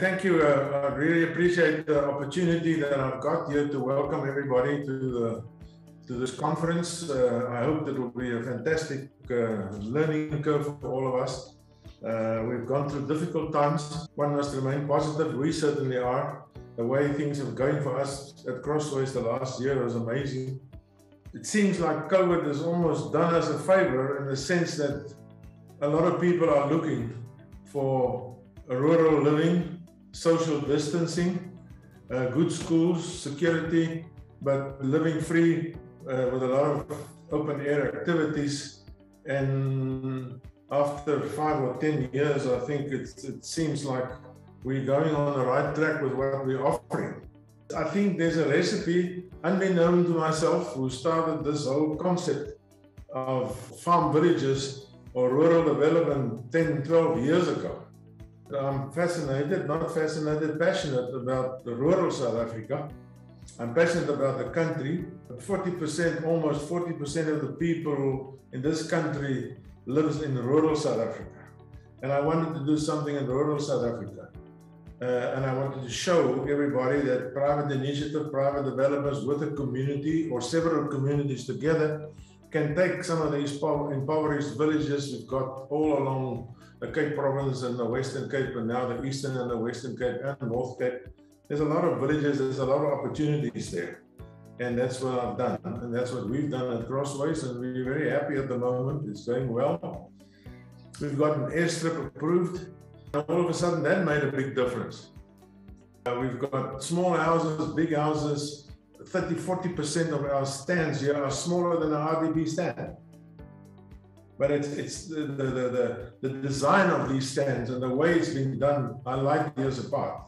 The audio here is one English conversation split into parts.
Thank you. Uh, I really appreciate the opportunity that I've got here to welcome everybody to the to this conference. Uh, I hope that it will be a fantastic uh, learning curve for all of us. Uh, we've gone through difficult times. One must remain positive. We certainly are. The way things have going for us at Crossways the last year was amazing. It seems like COVID has almost done us a favor in the sense that a lot of people are looking for a rural living, social distancing, uh, good schools, security, but living free uh, with a lot of open air activities. And after five or 10 years, I think it seems like we're going on the right track with what we're offering. I think there's a recipe, unbeknown to myself, who started this whole concept of farm villages or rural development 10, 12 years ago. I'm fascinated, not fascinated, passionate about the rural South Africa. I'm passionate about the country. 40%, almost 40% of the people in this country lives in rural South Africa. And I wanted to do something in rural South Africa. Uh, and I wanted to show everybody that private initiative, private developers with a community or several communities together can take some of these impoverished villages we've got all along the Cape Province and the Western Cape, and now the Eastern and the Western Cape and North Cape. There's a lot of villages, there's a lot of opportunities there. And that's what I've done. And that's what we've done at Crossways. And we're very happy at the moment. It's going well. We've got an airstrip approved. And all of a sudden, that made a big difference. Uh, we've got small houses, big houses. 30, 40% of our stands here are smaller than an RDP stand but it's it's the, the the, the design of these stands and the way it's been done I like years apart.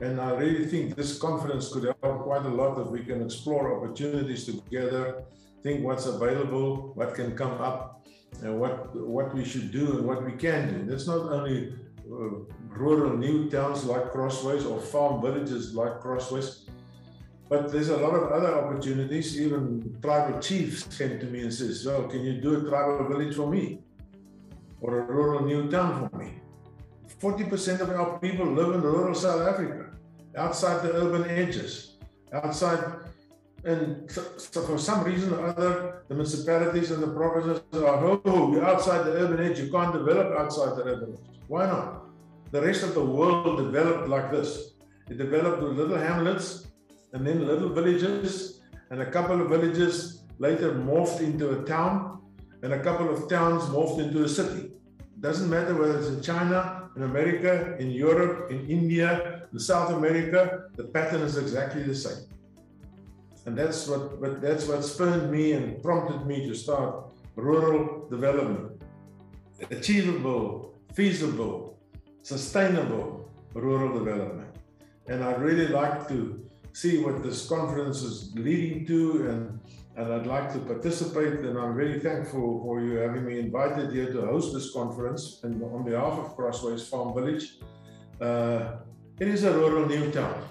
And I really think this conference could help quite a lot if we can explore opportunities together, think what's available, what can come up, and what what we should do and what we can do. It's not only uh, rural new towns like Crossways or farm villages like Crossways, but there's a lot of other opportunities. Even tribal chiefs came to me and says, "So, can you do a tribal village for me, or a rural new town for me?" Forty percent of our people live in rural South Africa, outside the urban edges, outside. And so, so for some reason or other, the municipalities and the provinces are, oh, oh, oh you're outside the urban edge. You can't develop outside the urban edge. Why not? The rest of the world developed like this. It developed with little hamlets and then little villages, and a couple of villages later morphed into a town, and a couple of towns morphed into a city. Doesn't matter whether it's in China, in America, in Europe, in India, in South America, the pattern is exactly the same. And that's what, what that's what spurred me and prompted me to start rural development. Achievable, feasible, sustainable rural development. And I'd really like to see what this conference is leading to and and I'd like to participate and I'm very thankful for you having me invited here to host this conference and on behalf of Crossways Farm Village. Uh, it is a rural new town.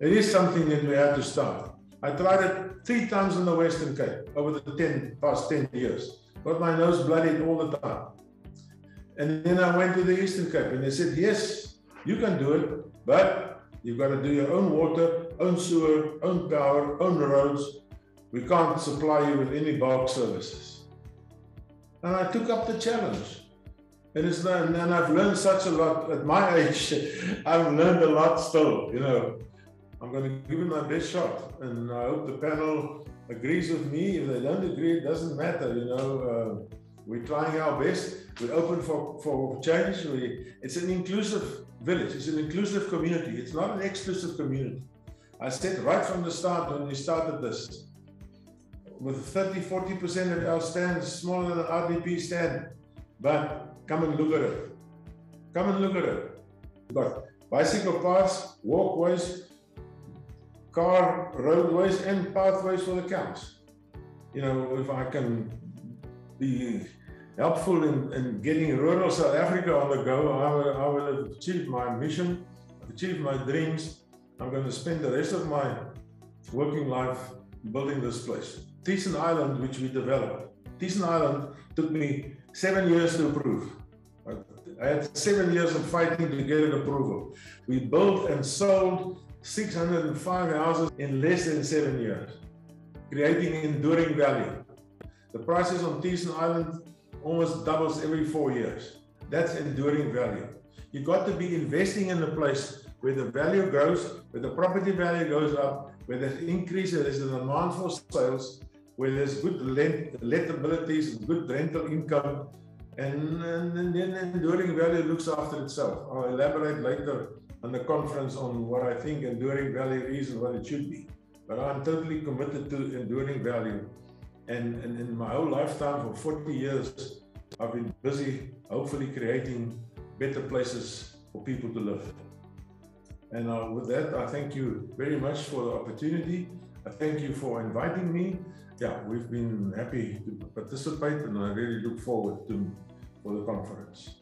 It is something that we have to start. I tried it three times in the Western Cape over the 10, past 10 years. Got my nose bloodied all the time. And then I went to the Eastern Cape and they said, yes, you can do it, but You've got to do your own water, own sewer, own power, own roads. We can't supply you with any bulk services. And I took up the challenge. And it's and I've learned such a lot at my age. I've learned a lot still, you know. I'm going to give it my best shot. And I hope the panel agrees with me. If they don't agree, it doesn't matter, you know. Uh, we're trying our best. We're open for, for change. We, it's an inclusive village. It's an inclusive community. It's not an exclusive community. I said right from the start when we started this, with 30, 40% of our stands smaller than an RDP stand. But come and look at it. Come and look at it. Got bicycle paths, walkways, car roadways, and pathways for the cows. You know, if I can be helpful in, in getting rural South Africa on the go, I will, I will have achieved my mission, achieved my dreams. I'm going to spend the rest of my working life building this place. Thesen Island, which we developed. Thesen Island took me seven years to approve. I had seven years of fighting to get an approval. We built and sold 605 houses in less than seven years, creating enduring value. The prices on Thesen Island almost doubles every four years. That's enduring value. You've got to be investing in a place where the value goes, where the property value goes up, where there's increase, there's a demand for sales, where there's good let, lettabilities, good rental income, and, and, and then enduring value looks after itself. I'll elaborate later on the conference on what I think enduring value is and what it should be. But I'm totally committed to enduring value. And, and in my whole lifetime, for 40 years, I've been busy, hopefully creating better places for people to live. And uh, with that, I thank you very much for the opportunity. I thank you for inviting me. Yeah, we've been happy to participate and I really look forward to for the conference.